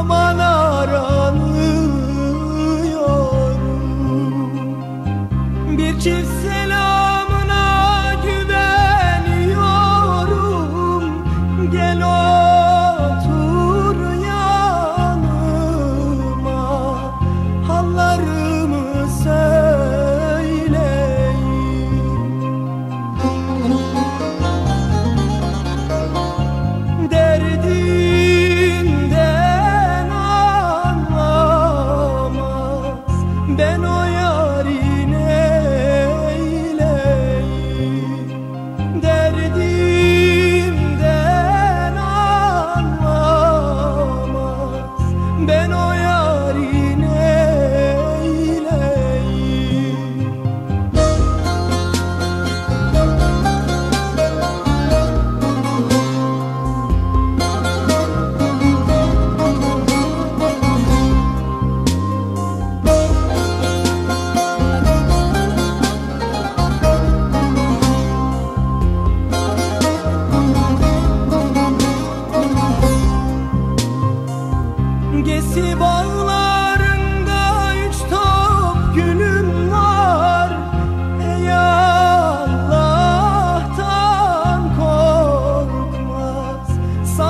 aman de.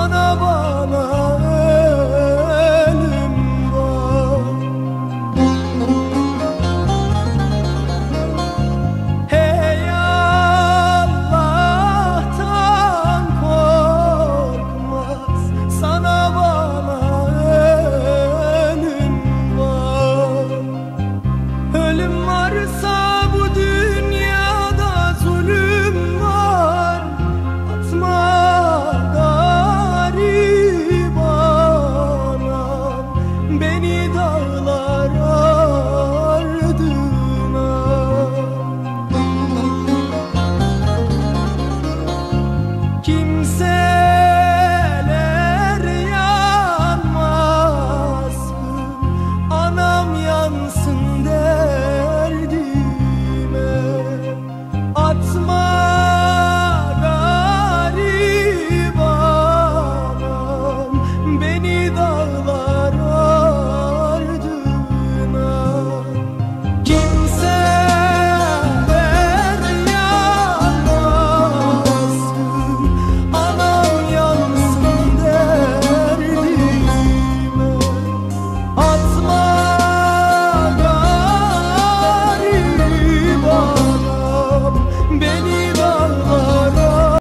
bana bana ölüm var. Hey Allah'tan korkmaz. Sana